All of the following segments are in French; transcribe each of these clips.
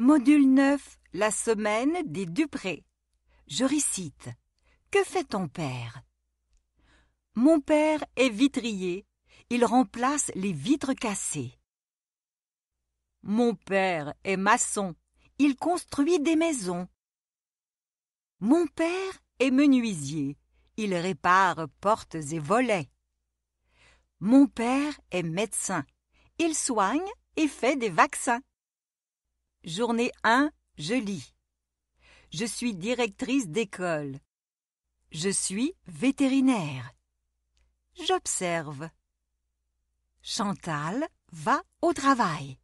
Module 9, la semaine des Dupré. Je récite. Que fait ton père? Mon père est vitrier. Il remplace les vitres cassées. Mon père est maçon. Il construit des maisons. Mon père est menuisier. Il répare portes et volets. Mon père est médecin. Il soigne et fait des vaccins. Journée 1, je lis. Je suis directrice d'école. Je suis vétérinaire. J'observe. Chantal va au travail.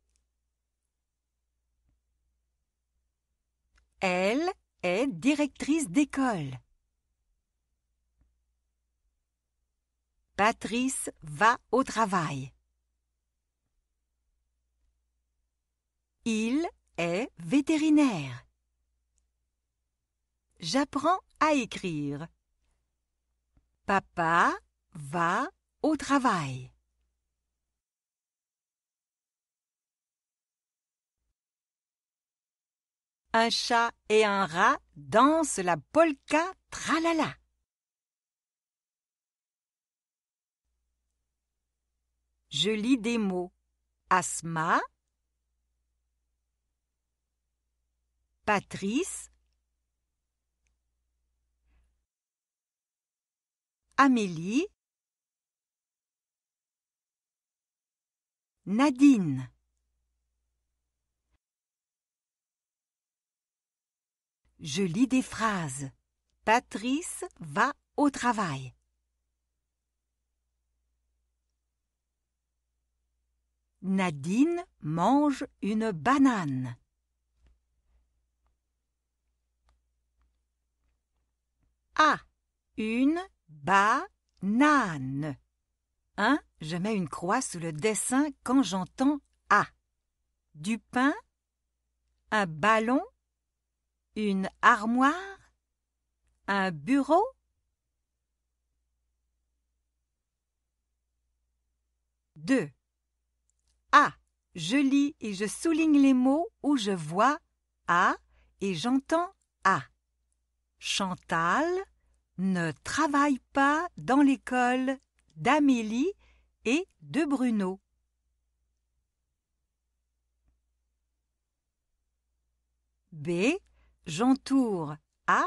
Elle est directrice d'école. Patrice va au travail. Il est vétérinaire. J'apprends à écrire. Papa va au travail. Un chat et un rat dansent la polka tralala. Je lis des mots. Asma, Patrice, Amélie, Nadine. Je lis des phrases. Patrice va au travail. Nadine mange une banane. A. Une banane. 1. Je mets une croix sous le dessin quand j'entends A. Du pain, un ballon, une armoire, un bureau. Deux. A. Je lis et je souligne les mots où je vois A et j'entends A. Chantal ne travaille pas dans l'école d'Amélie et de Bruno. B. J'entoure A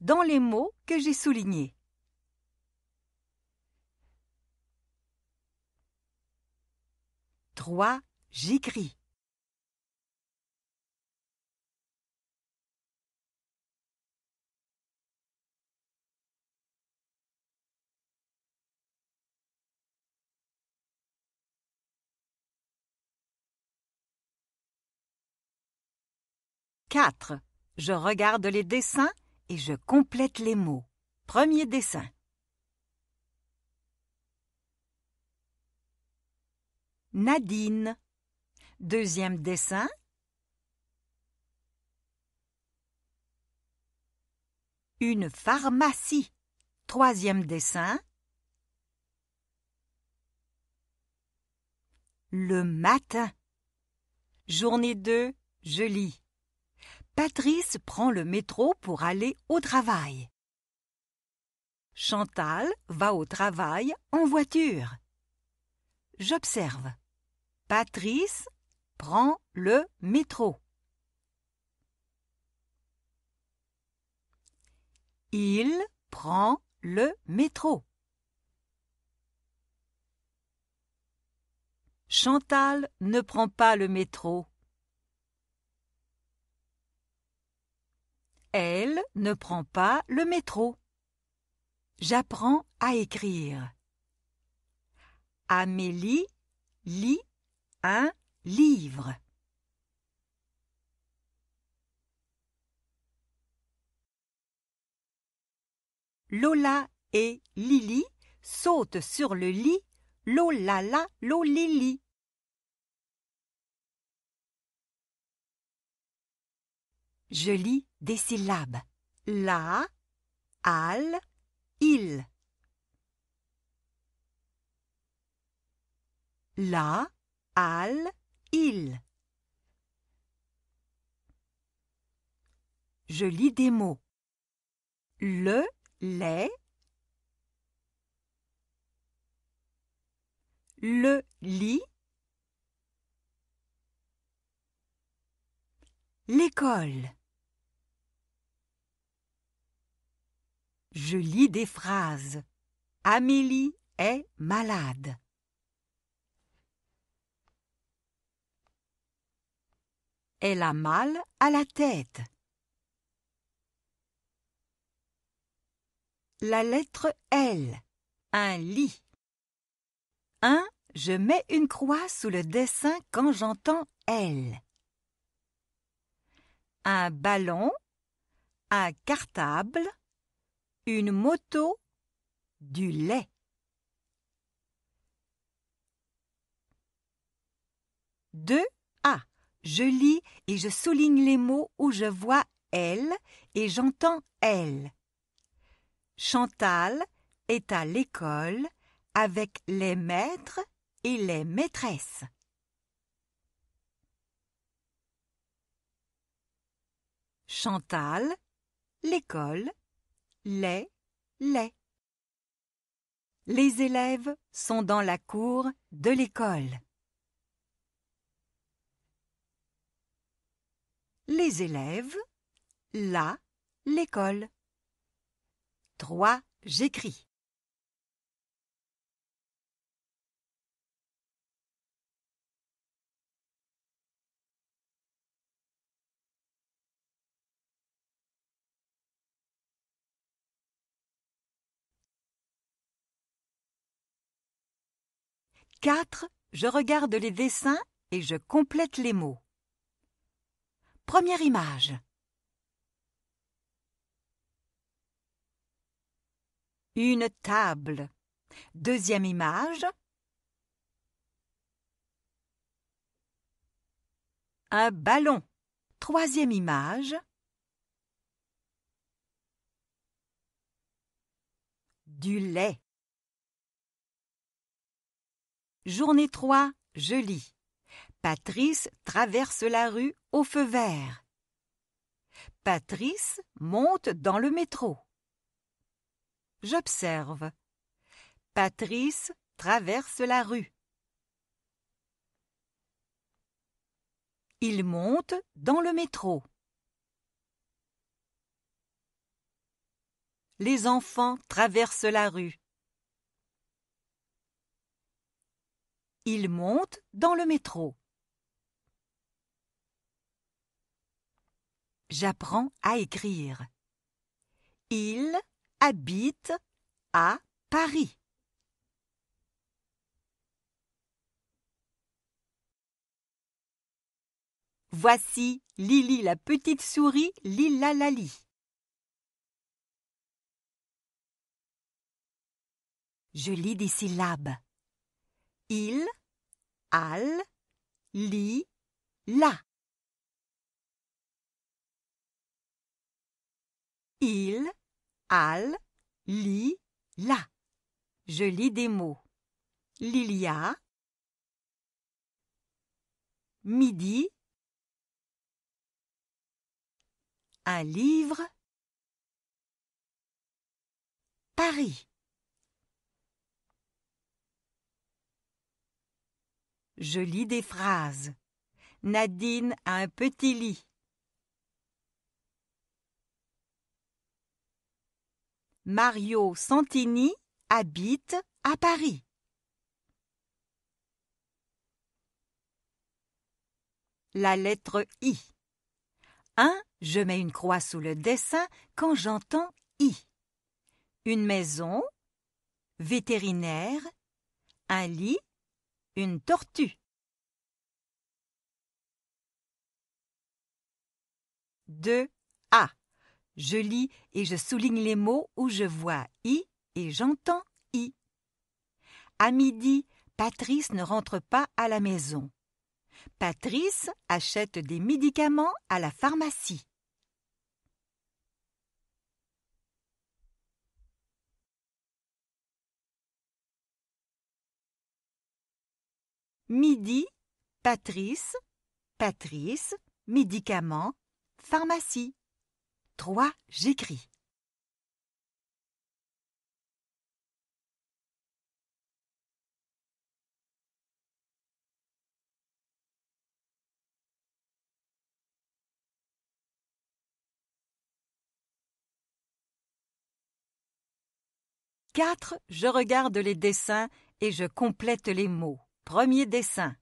dans les mots que j'ai soulignés. Trois. J'écris. Quatre. Je regarde les dessins et je complète les mots. Premier dessin. Nadine. Deuxième dessin. Une pharmacie. Troisième dessin. Le matin. Journée 2, je lis. Patrice prend le métro pour aller au travail. Chantal va au travail en voiture. J'observe. Patrice prend le métro. Il prend le métro. Chantal ne prend pas le métro. Elle ne prend pas le métro. J'apprends à écrire. Amélie lit un livre. Lola et Lily sautent sur le lit. Lolala, lolili. Je lis des syllabes. La, al, il. La, al, il. je lis des mots. Le, les, le lit, l'école. Je lis des phrases. Amélie est malade. Elle a mal à la tête. La lettre L. Un lit. 1. Je mets une croix sous le dessin quand j'entends L. Un ballon. Un cartable. Une moto. Du lait. Deux. A. Je lis et je souligne les mots où je vois L et j'entends L. Chantal est à l'école avec les maîtres et les maîtresses. Chantal, l'école, les, les. Les élèves sont dans la cour de l'école. Les élèves, là, l'école. 3. J'écris. Quatre. Je regarde les dessins et je complète les mots. Première image. Une table. Deuxième image. Un ballon. Troisième image. Du lait. Journée 3, je lis. Patrice traverse la rue au feu vert. Patrice monte dans le métro. J'observe. Patrice traverse la rue. Il monte dans le métro. Les enfants traversent la rue. Ils montent dans le métro. J'apprends à écrire. Il habite à Paris. Voici Lily la petite souris Lila Lali. Je lis des syllabes. Il, al, li, la. Il, al, li, la. Je lis des mots. Lilia, midi, un livre, Paris. Je lis des phrases. Nadine a un petit lit. Mario Santini habite à Paris. La lettre I. 1. Je mets une croix sous le dessin quand j'entends I. Une maison, vétérinaire, un lit, une tortue. 2. A. Je lis et je souligne les mots où je vois I et j'entends I. À midi, Patrice ne rentre pas à la maison. Patrice achète des médicaments à la pharmacie. Midi, Patrice, Patrice, médicaments, pharmacie. 3. J'écris. Quatre. Je regarde les dessins et je complète les mots. Premier dessin.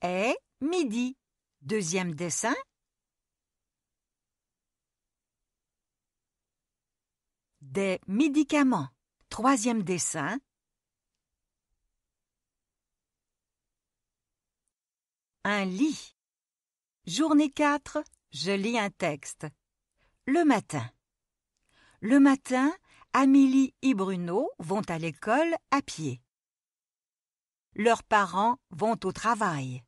Est midi. Deuxième dessin. Des médicaments. Troisième dessin. Un lit. Journée 4. Je lis un texte. Le matin. Le matin, Amélie et Bruno vont à l'école à pied. Leurs parents vont au travail.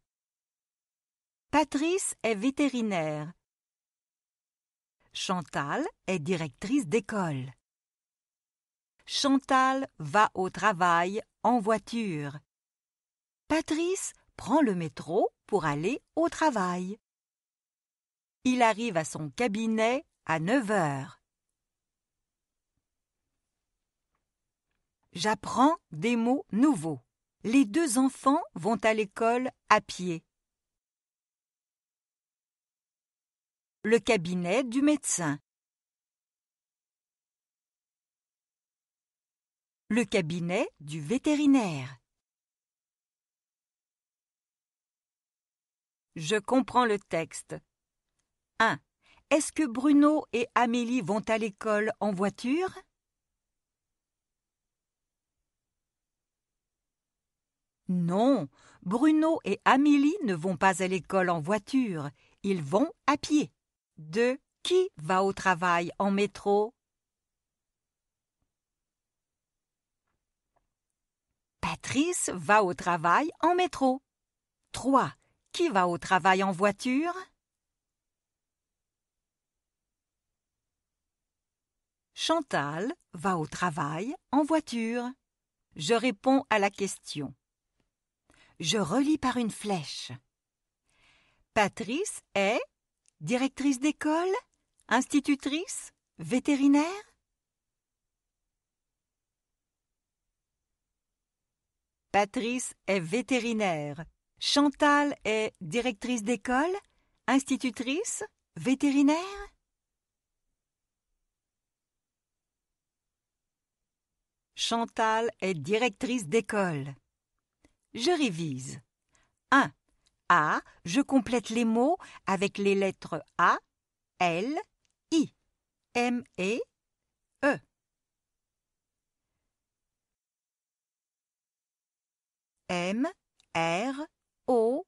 Patrice est vétérinaire. Chantal est directrice d'école. Chantal va au travail en voiture. Patrice prend le métro pour aller au travail. Il arrive à son cabinet à 9 heures. J'apprends des mots nouveaux. Les deux enfants vont à l'école à pied. Le cabinet du médecin. Le cabinet du vétérinaire. Je comprends le texte. 1. Est-ce que Bruno et Amélie vont à l'école en voiture? Non, Bruno et Amélie ne vont pas à l'école en voiture, ils vont à pied. 2. Qui va au travail en métro? Patrice va au travail en métro. 3. Qui va au travail en voiture? Chantal va au travail en voiture. Je réponds à la question. Je relis par une flèche. Patrice est directrice d'école, institutrice, vétérinaire? Patrice est vétérinaire. Chantal est directrice d'école, institutrice, vétérinaire? Chantal est directrice d'école. Je révise. 1. A, je complète les mots avec les lettres A, L, I, M et E. M, R, O,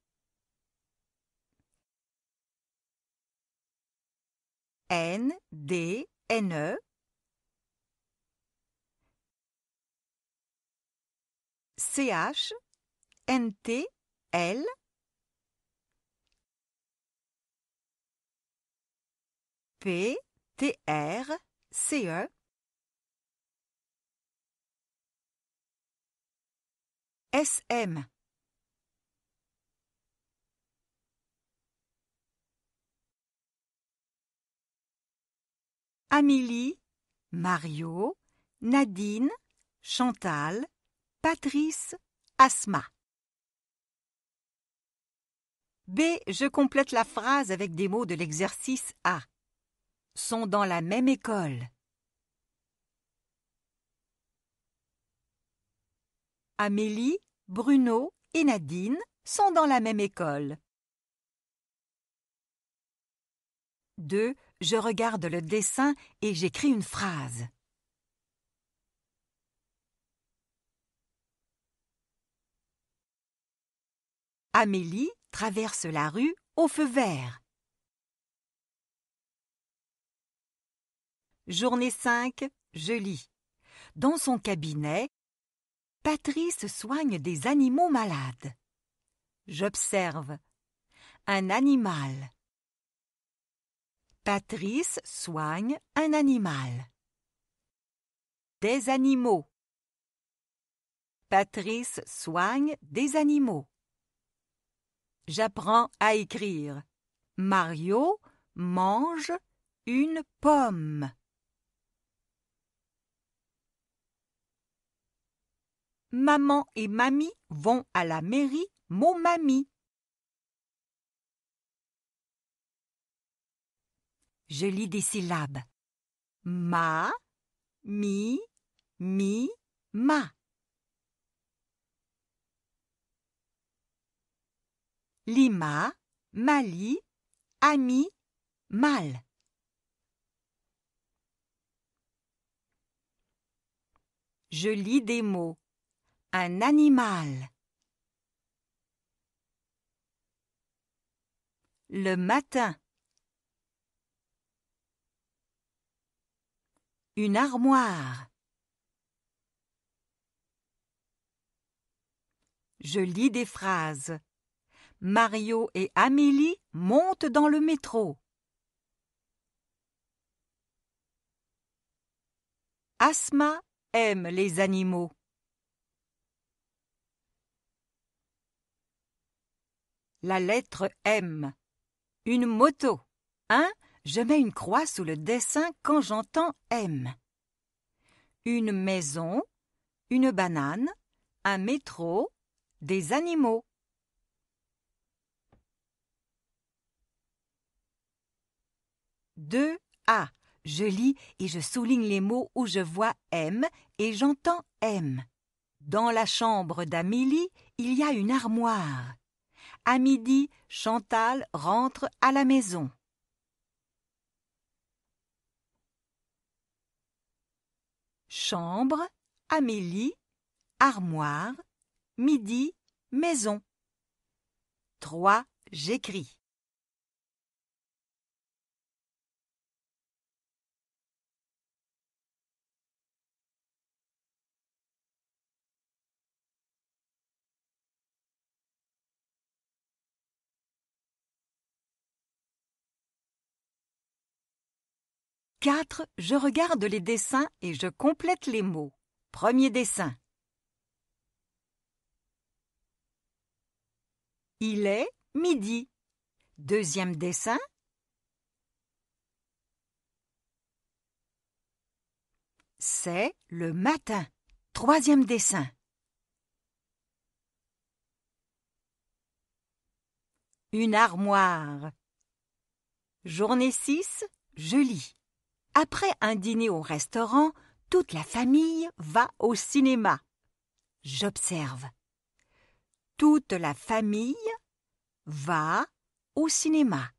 N, D, N, E, CH, NT, L, P, T, R, C, E, S, M. Amélie, Mario, Nadine, Chantal, Patrice, Asma. B. Je complète la phrase avec des mots de l'exercice A. Sont dans la même école. Amélie, Bruno et Nadine sont dans la même école. 2. Je regarde le dessin et j'écris une phrase. Amélie traverse la rue au feu vert. Journée 5, je lis. Dans son cabinet, Patrice soigne des animaux malades. J'observe. Un animal. Patrice soigne un animal. Des animaux. Patrice soigne des animaux. J'apprends à écrire. Mario mange une pomme. Maman et mamie vont à la mairie, mon mamie. Je lis des syllabes. Ma, mi, mi, ma. Lima, Mali, Ami, Mal. Je lis des mots. Un animal. Le matin. Une armoire. Je lis des phrases. Mario et Amélie montent dans le métro. Asma aime les animaux. La lettre M. Une moto. Hein Je mets une croix sous le dessin quand j'entends M. Une maison, une banane, un métro, des animaux. 2A. Je lis et je souligne les mots où je vois M et j'entends M. Dans la chambre d'Amélie, il y a une armoire. À midi, Chantal rentre à la maison. Chambre, Amélie, armoire, midi, maison. 3. J'écris. Quatre, je regarde les dessins et je complète les mots. Premier dessin. Il est midi. Deuxième dessin. C'est le matin. Troisième dessin. Une armoire. Journée 6, je lis. Après un dîner au restaurant, toute la famille va au cinéma. J'observe. Toute la famille va au cinéma.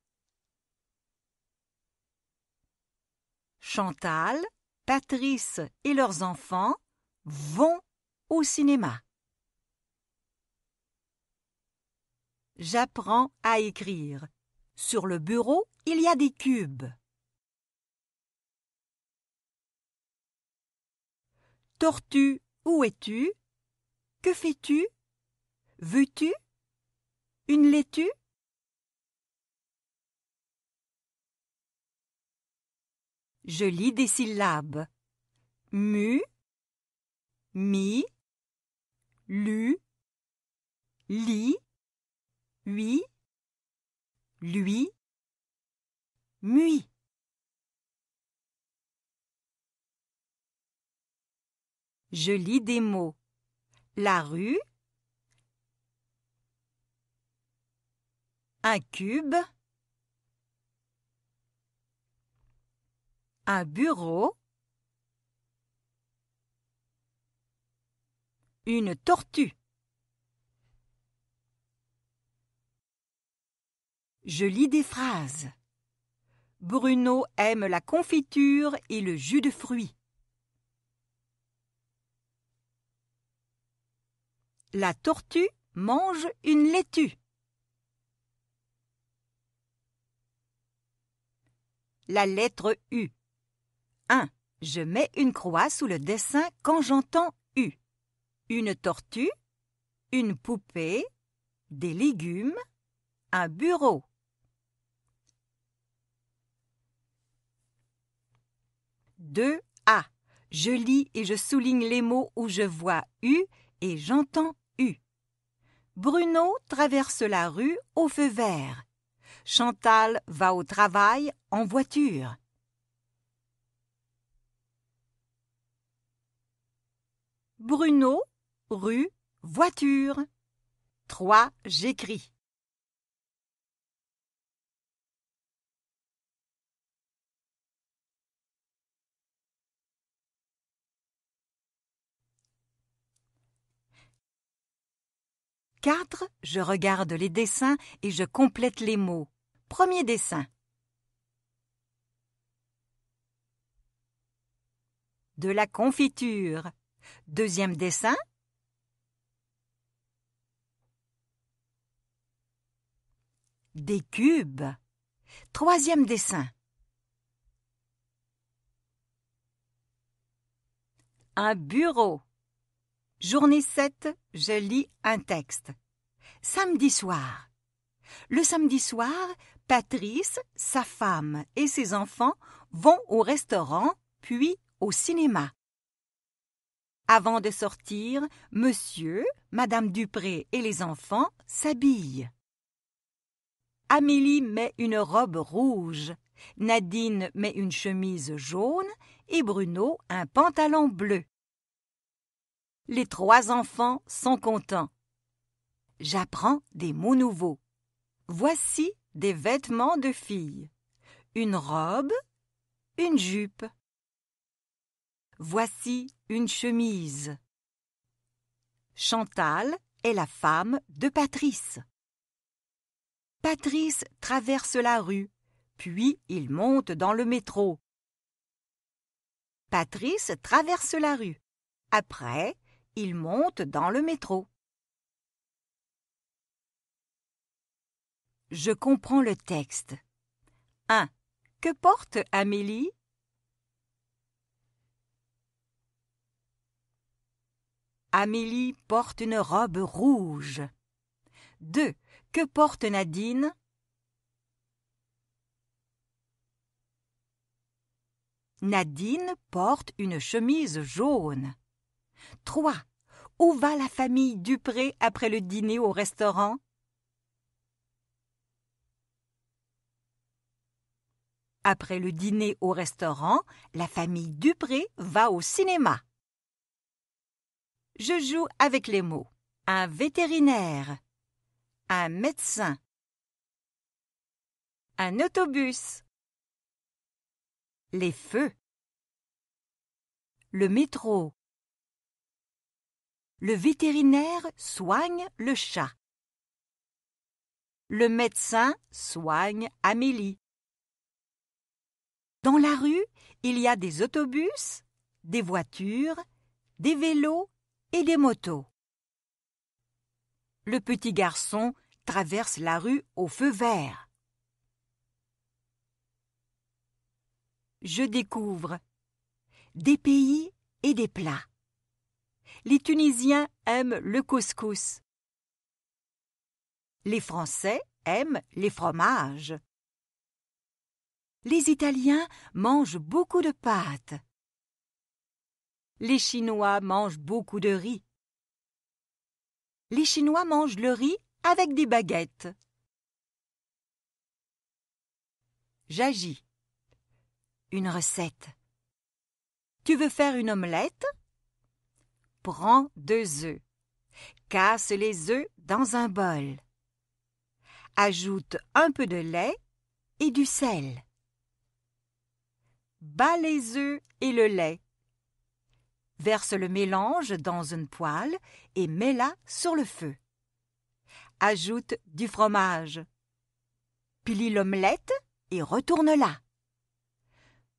Chantal, Patrice et leurs enfants vont au cinéma. J'apprends à écrire. Sur le bureau, il y a des cubes. Tortue, où es-tu? Que fais-tu? Veux-tu? Une laitue? Je lis des syllabes. Mu, mi, lu, li, oui, lui, mui. Je lis des mots. La rue, un cube, un bureau, une tortue. Je lis des phrases. Bruno aime la confiture et le jus de fruits. La tortue mange une laitue. La lettre U. 1. Je mets une croix sous le dessin quand j'entends U. Une tortue, une poupée, des légumes, un bureau. Deux A. Je lis et je souligne les mots où je vois U et j'entends Bruno traverse la rue au feu vert. Chantal va au travail en voiture. Bruno, rue, voiture. 3. J'écris. Quatre, je regarde les dessins et je complète les mots. Premier dessin. De la confiture. Deuxième dessin. Des cubes. Troisième dessin. Un bureau. Journée 7, je lis un texte. Samedi soir. Le samedi soir, Patrice, sa femme et ses enfants vont au restaurant puis au cinéma. Avant de sortir, monsieur, madame Dupré et les enfants s'habillent. Amélie met une robe rouge, Nadine met une chemise jaune et Bruno un pantalon bleu. Les trois enfants sont contents. J'apprends des mots nouveaux. Voici des vêtements de fille. Une robe, une jupe. Voici une chemise. Chantal est la femme de Patrice. Patrice traverse la rue, puis il monte dans le métro. Patrice traverse la rue. Après, il monte dans le métro. Je comprends le texte. 1. Que porte Amélie? Amélie porte une robe rouge. 2. Que porte Nadine? Nadine porte une chemise jaune. 3. Où va la famille Dupré après le dîner au restaurant? Après le dîner au restaurant, la famille Dupré va au cinéma. Je joue avec les mots. Un vétérinaire. Un médecin. Un autobus. Les feux. Le métro. Le vétérinaire soigne le chat. Le médecin soigne Amélie. Dans la rue, il y a des autobus, des voitures, des vélos et des motos. Le petit garçon traverse la rue au feu vert. Je découvre des pays et des plats les Tunisiens aiment le couscous. Les Français aiment les fromages. Les Italiens mangent beaucoup de pâtes. Les Chinois mangent beaucoup de riz. Les Chinois mangent le riz avec des baguettes. J'agis. Une recette. Tu veux faire une omelette? Prends deux œufs. Casse les œufs dans un bol. Ajoute un peu de lait et du sel. Bats les œufs et le lait. Verse le mélange dans une poêle et mets-la sur le feu. Ajoute du fromage. Plie l'omelette et retourne-la.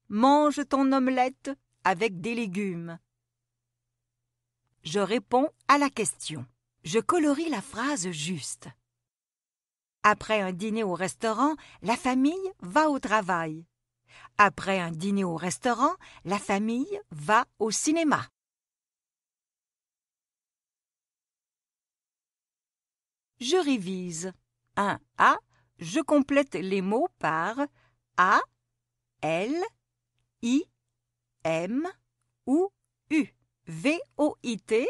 Mange ton omelette avec des légumes. Je réponds à la question. Je colorie la phrase juste. Après un dîner au restaurant, la famille va au travail. Après un dîner au restaurant, la famille va au cinéma. Je révise. 1 A. Je complète les mots par A, L, I, M ou V-O-I-T-R-E.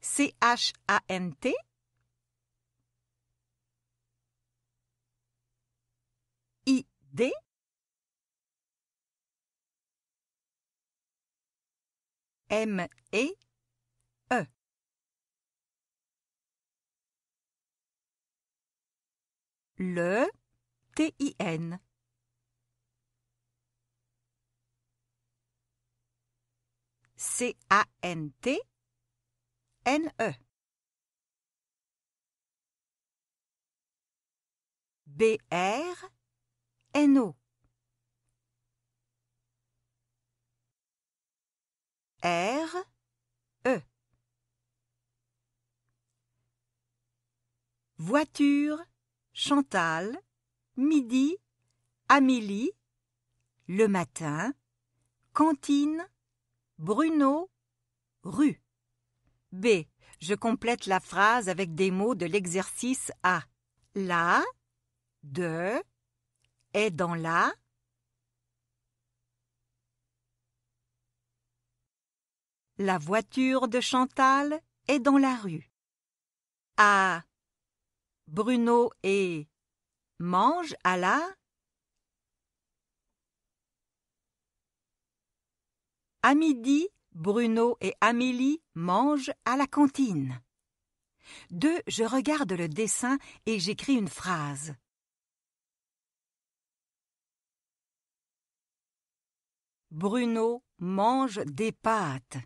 C-H-A-N-T. I-D. M et E. Le T-I-N. C-A-N-T N-E. B-R N-O. R E. Voiture Chantal, midi, Amélie, le matin, cantine, Bruno, rue. B. Je complète la phrase avec des mots de l'exercice A. La, de, est dans la, La voiture de Chantal est dans la rue. A. Bruno et mange à la À midi, Bruno et Amélie mangent à la cantine. 2. Je regarde le dessin et j'écris une phrase. Bruno mange des pâtes.